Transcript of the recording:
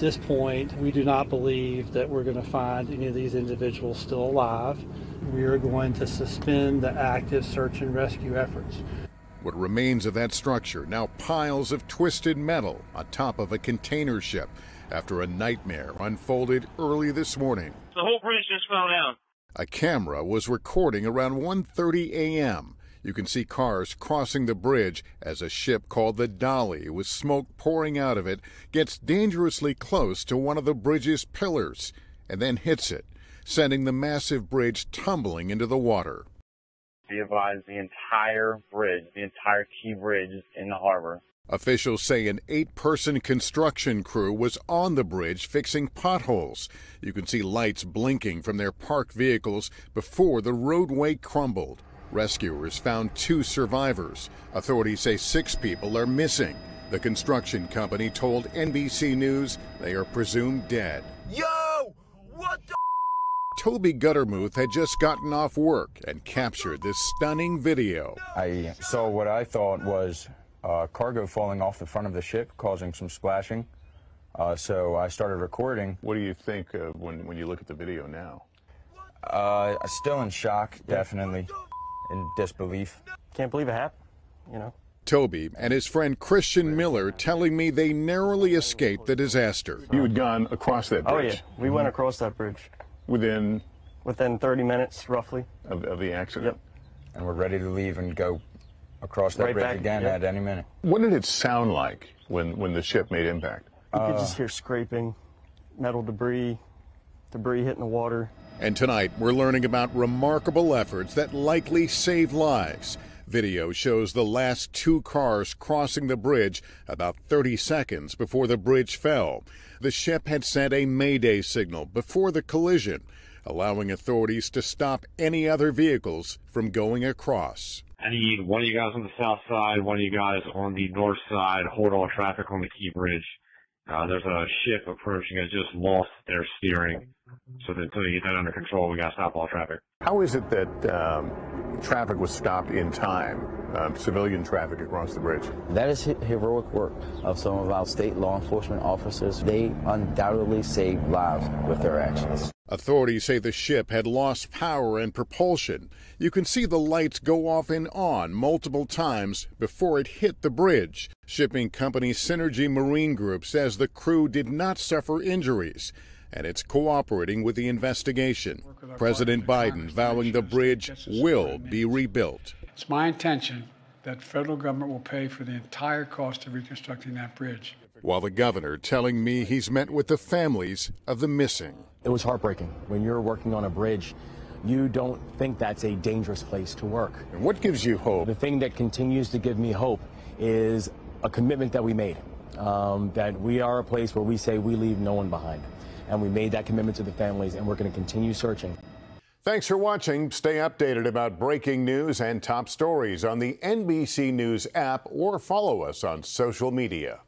this point, we do not believe that we're going to find any of these individuals still alive. We are going to suspend the active search and rescue efforts. What remains of that structure now piles of twisted metal on top of a container ship after a nightmare unfolded early this morning. The whole bridge just fell down. A camera was recording around 1:30 a.m. You can see cars crossing the bridge as a ship called the Dali, with smoke pouring out of it, gets dangerously close to one of the bridge's pillars and then hits it, sending the massive bridge tumbling into the water. Be advised, the entire bridge, the entire key bridge in the harbor. Officials say an eight person construction crew was on the bridge fixing potholes. You can see lights blinking from their parked vehicles before the roadway crumbled. Rescuers found two survivors. Authorities say six people are missing. The construction company told NBC News they are presumed dead. Yo! What the? Toby Guttermuth had just gotten off work and captured this stunning video. I saw what I thought was uh, cargo falling off the front of the ship, causing some splashing. Uh, so I started recording. What do you think uh, when, when you look at the video now? Uh, still in shock, definitely, in disbelief. Can't believe it happened, you know. Toby and his friend Christian Miller telling me they narrowly escaped the disaster. You had gone across that bridge. Oh yeah, we went across that bridge within within 30 minutes, roughly. of, of the accident. Yep. And we're ready to leave and go across that Right bridge back, again yep. at any minute. What did it sound like when, when the ship made impact? You could uh. just hear scraping, metal debris, debris hitting the water. And tonight, we're learning about remarkable efforts that likely saved lives. Video shows the last two cars crossing the bridge about 30 seconds before the bridge fell. The ship had sent a mayday signal before the collision, allowing authorities to stop any other vehicles from going across. I need one of you guys on the south side, one of you guys on the north side, hold all traffic on the key bridge. Uh, there's a ship approaching that just lost their steering. So that until you get that under control, we gotta stop all traffic. How is it that um, traffic was stopped in time, um, civilian traffic across the bridge? That is heroic work of some of our state law enforcement officers. They undoubtedly saved lives with their actions. Authorities say the ship had lost power and propulsion. You can see the lights go off and on multiple times before it hit the bridge. Shipping company Synergy Marine Group says the crew did not suffer injuries and it's cooperating with the investigation. President Biden vowing the bridge will be rebuilt. It's my intention that federal government will pay for the entire cost of reconstructing that bridge. While the governor telling me he's met with the families of the missing. It was heartbreaking. When you're working on a bridge, you don't think that's a dangerous place to work. And what gives you hope? The thing that continues to give me hope is a commitment that we made. Um, that we are a place where we say we leave no one behind. And we made that commitment to the families, and we're going to continue searching. Thanks for watching. Stay updated about breaking news and top stories on the NBC News app or follow us on social media.